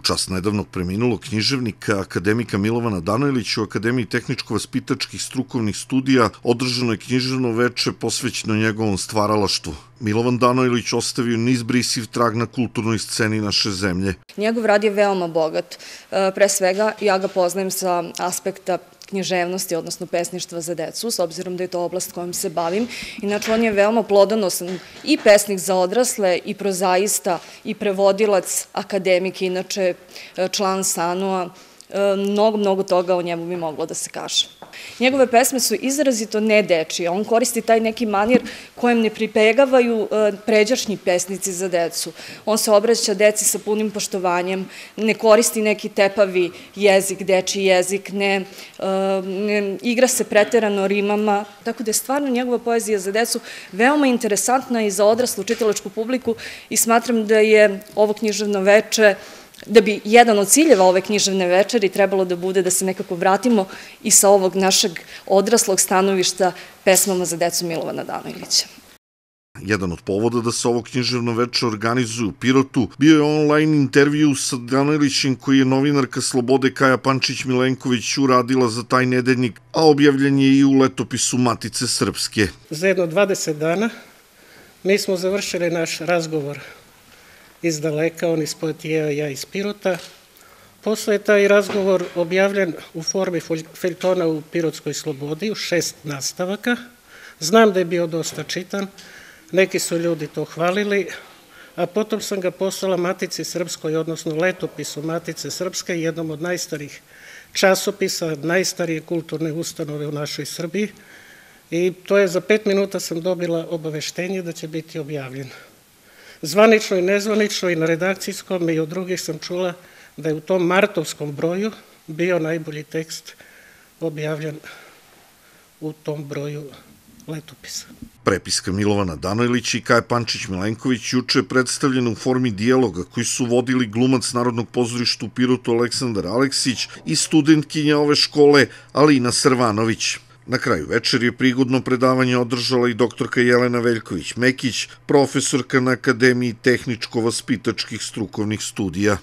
U čast nedavnog preminulog književnika akademika Milovana Danojlića u Akademiji tehničko-vaspitačkih strukovnih studija održano je književno veče posvećeno njegovom stvaralaštvu. Milovan Danojlić ostavio nizbrisiv trag na kulturnoj sceni naše zemlje. Njegov rad je veoma bogat. E, pre svega, ja ga poznajem sa aspekta književnosti, odnosno pesništva za decu, s obzirom da je to oblast kojom se bavim. Inače, on je veoma plodonosan i pesnik za odrasle, i prozaista, i prevodilac, akademik, inače e, član SANU-a, mnogo, mnogo toga o njemu bi moglo da se kaže. Njegove pesme su izrazito nedečije. On koristi taj neki manir kojem ne pripegavaju e, pređašnji pesnici za decu. On se obraća deci sa punim poštovanjem, ne koristi neki tepavi jezik, deči jezik, ne, e, ne igra se preterano rimama, tako da je stvarno njegova poezija za decu veoma interesantna i za odraslu čitalačku publiku i smatram da je ovo književno veče da bi jedan od ciljeva ove književne večeri trebalo da bude da se nekako vratimo i sa ovog našeg odraslog stanovišta pesmama za decu Milovana Danojlića. Jedan od povoda da se ovo književno veče organizuje u Pirotu bio je online intervju sa Danojlićem koji je novinarka Slobode Kaja Pančić-Milenković uradila za taj nedeljnik, a objavljen je i u letopisu Matice Srpske. Za jedno 20 dana mi smo završili naš razgovor iz daleka, on iz Poetijeja, ja iz Pirota. Posle je taj razgovor objavljen u formi feljtona u Pirotskoj slobodi, u šest nastavaka. Znam da je bio dosta čitan, neki su ljudi to hvalili, a potom sam ga poslala Matici Srpskoj, odnosno letopisu Matice Srpske, jednom od najstarih časopisa, najstarije kulturne ustanove u našoj Srbiji. I to je za pet minuta sam dobila obaveštenje da će biti objavljen. Zvanično i nezvanično i na redakcijskom i od drugih sam čula da je u tom martovskom broju bio najbolji tekst objavljen u tom broju letopisa. Prepiska Milovana Danojlić i Kaje Pančić-Milenković juče je predstavljena u formi dijaloga koji su vodili glumac Narodnog pozorišta u Pirotu Aleksandar Aleksić i studentkinja ove škole Alina Srvanović. Na kraju večer je prigodno predavanje održala i doktorka Jelena Veljković-Mekić, profesorka na Akademiji tehničko-vaspitačkih strukovnih studija.